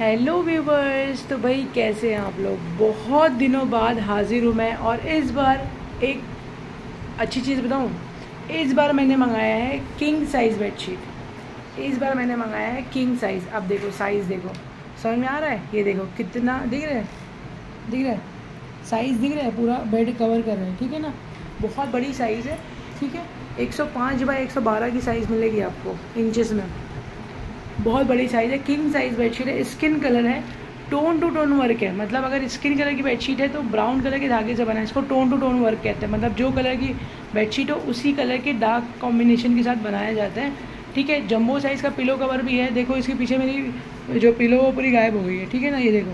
Hello viewers तो भाई, कैसे हैं आप लोग? बहुत दिनों बाद हाजिर हूँ मैं और इस बार एक अच्छी चीज़ बताऊँ। इस बार मैंने मंगाया है किंग साइज़ बेडशीट इस बार मैंने मंगाया है किंग साइज़ अब देखो साइज़ देखो। समझ में आ रहा है? ये देखो, कितना दिख रहा है? दिख रहा है? साइज़ दिख रहा है? पूरा बेड कवर कर रहे हैं, ठीक है ना? बहुत बड़ी साइज़ है, ठीक है? 105 बाई 112 की साइज़ मिलेगी आपको इंचज़ में। बहुत बड़ी साइज़ है किंग साइज़ बेडशीट है स्किन कलर है टोन टू टोन वर्क है। मतलब अगर स्किन कलर की बेडशीट है तो ब्राउन कलर के धागे से बना है, इसको टोन टू टोन वर्क कहते हैं। मतलब जो कलर की बेडशीट हो, उसी कलर के डार्क कॉम्बिनेशन के साथ बनाया जाता है। ठीक है जम्बो साइज़ का पिलो कवर भी है। देखो, इसके पीछे मेरी जो पिलो वो पूरी गायब हो गई है। ठीक है ना, ये देखो,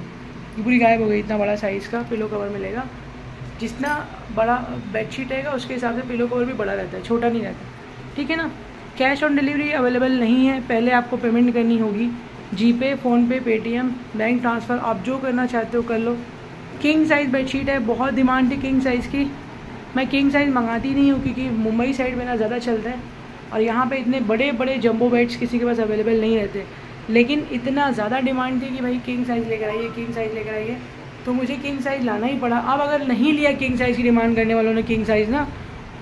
ये पूरी गायब हो गई, इतना बड़ा साइज़ का पिलो कवर मिलेगा। जितना बड़ा बेडशीट रहेगा, उसके हिसाब से पिलो कवर भी बड़ा रहता है, छोटा नहीं रहता। ठीक है ना? कैश ऑन डिलीवरी अवेलेबल नहीं है, पहले आपको पेमेंट करनी होगी। जी पे फ़ोनपे, पेटीएम, बैंक ट्रांसफ़र, आप जो करना चाहते हो कर लो। किंग साइज़ बेडशीट है, बहुत डिमांड थी किंग साइज़ की। मैं किंग साइज़ मंगाती नहीं हूँ क्योंकि मुंबई साइड में ना ज़्यादा चलता है और यहाँ पे इतने बड़े बड़े जम्बो बेड्स किसी के पास अवेलेबल नहीं रहते। लेकिन इतना ज़्यादा डिमांड थी कि भाई किंग साइज़ लेकर आइए, किंग साइज़ लेकर आइए। तो मुझे किंग साइज़ लाना ही पड़ा। अब अगर नहीं लिया किंग साइज़ की डिमांड करने वालों ने किंग साइज़ ना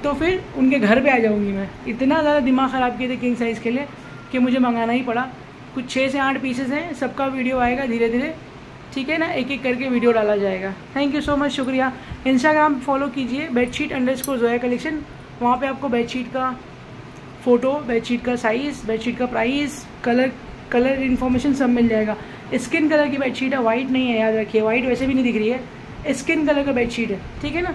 तो फिर उनके घर पे आ जाऊँगी मैं। इतना ज़्यादा दिमाग ख़राब किए थे किंग साइज़ के लिए कि मुझे मंगाना ही पड़ा। कुछ छः से आठ पीसेस हैं, सबका वीडियो आएगा धीरे धीरे ठीक है ना? एक एक करके वीडियो डाला जाएगा। थैंक यू सो मच शुक्रिया। इंस्टाग्राम फॉलो कीजिए bedsheet under score Zoya collection वहाँ पर आपको बेडशीट का फ़ोटो बेडशीट का साइज़ बेडशीट का प्राइस कलर कलर इन्फॉर्मेशन सब मिल जाएगा। स्किन कलर की बेडशीट है वाइट नहीं है, याद रखिए। वाइट वैसे भी नहीं दिख रही है। स्किन कलर का बेडशीट है। ठीक है ना?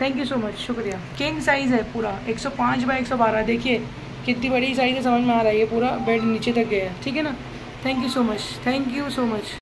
थैंक यू सो मच शुक्रिया. किंग साइज़ है पूरा. 105 बाई 112 देखिए, कितनी बड़ी साइज़ है, समझ में आ रहा है. ये पूरा बेड नीचे तक गया है. ठीक है ना? Thank you so much thank you so much